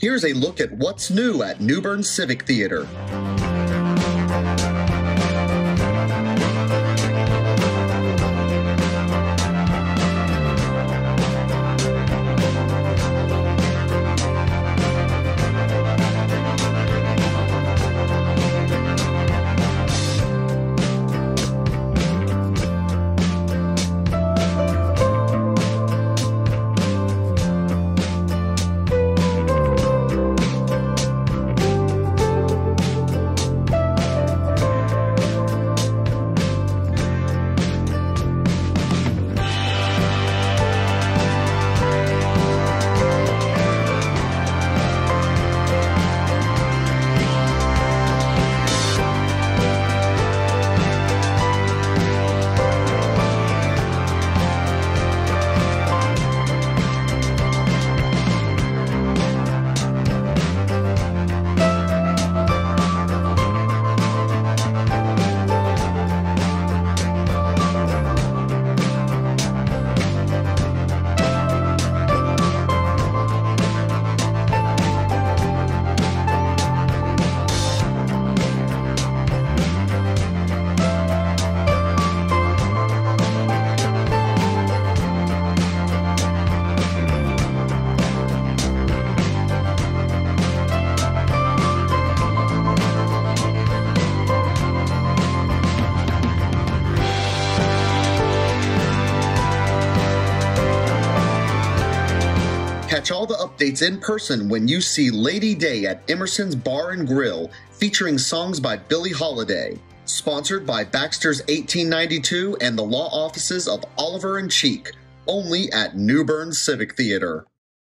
Here's a look at what's new at New Bern Civic Theater. Catch all the updates in person when you see Lady Day at Emerson's Bar and Grill, featuring songs by Billie Holiday. Sponsored by Baxter's 1892 and the law offices of Oliver and Cheek, only at New Bern Civic Theater.